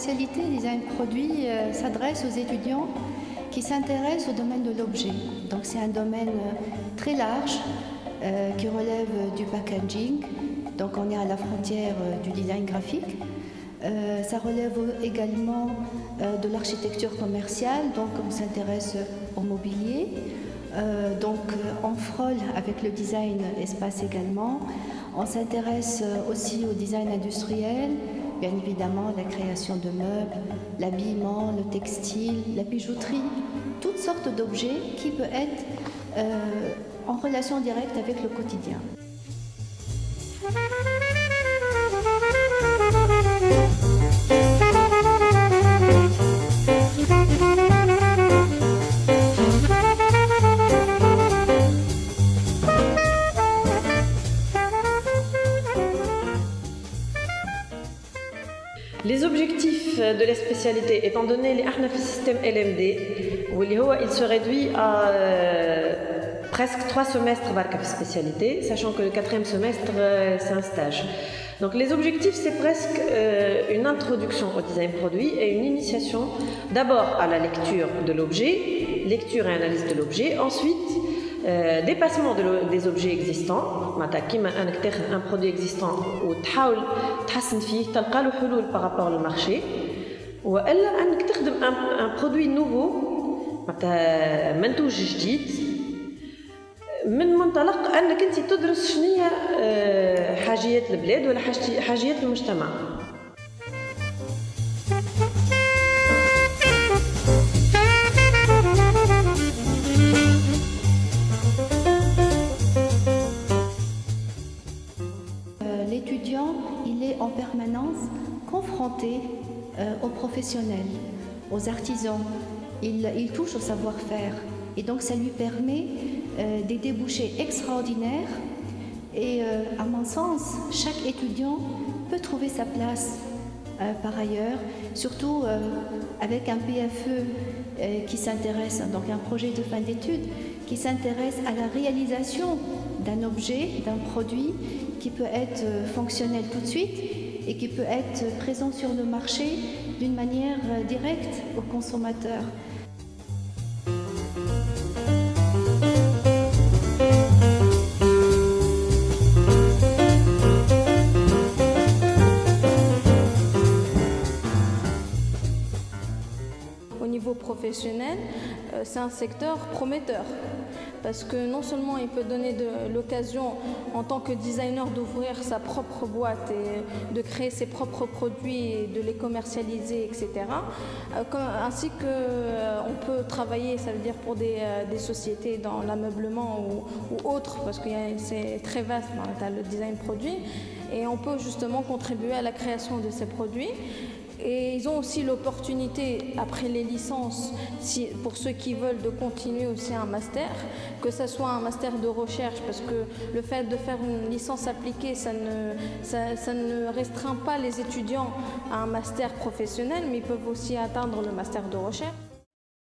spécialité design produit euh, s'adresse aux étudiants qui s'intéressent au domaine de l'objet. Donc c'est un domaine euh, très large euh, qui relève du packaging. Donc on est à la frontière du design graphique. ça relève également de l'architecture commerciale, donc on s'intéresse au mobilier. donc on frôle avec le design espace également. On s'intéresse aussi au design industriel, bien évidemment la création de meubles, l'habillement, le textile, la bijouterie, toutes sortes d'objets qui peuvent être euh, en relation directe avec le quotidien. Les objectifs de la spécialité, étant donné les le système LMD, il se réduit à euh, presque trois semestres de spécialité, sachant que le quatrième semestre, euh, c'est un stage. Donc les objectifs, c'est presque euh, une introduction au design produit et une initiation d'abord à la lecture de l'objet, lecture et analyse de l'objet, ensuite ديباسمون دي زوبجي اكزيستون معناتها كيما انك تاخذ ان برودوي اكزيستون وتحاول تحسن فيه تلقى له حلول بارابور للمارشي والا انك تخدم ان برودوي نوفو معناتها منتوج جديد من منطلق انك انت تدرس شنو حاجيات البلاد ولا حاجيات المجتمع permanence confronté euh, aux professionnels, aux artisans. Il, touche au savoir-faire. Et donc ça lui permet euh, des débouchés extraordinaires. Et euh, à mon sens, chaque étudiant peut trouver sa place par ailleurs, surtout avec un PFE qui s'intéresse, donc un projet de fin d'études, qui s'intéresse à la réalisation d'un objet, d'un produit qui peut être euh, fonctionnel tout de suite et qui peut être présent sur le marché d'une manière directe au consommateur. Au niveau professionnel, euh, c'est un secteur prometteur parce que non seulement il peut donner l'occasion en tant que designer d'ouvrir sa propre boîte et de créer ses propres produits et de les commercialiser, etc. Euh, ainsi qu'on euh, peut travailler, ça veut dire pour des, euh, sociétés dans l'ameublement ou, ou autre, parce que c'est très vaste dans le design produit, et on peut justement contribuer à la création de ces produits. Et ils ont aussi l'opportunité, après les licences, pour ceux qui veulent, de continuer aussi un master, que ce soit un master de recherche, parce que le fait de faire une licence appliquée, ça ne, ça ne restreint pas les étudiants à un master professionnel, mais ils peuvent aussi atteindre le master de recherche.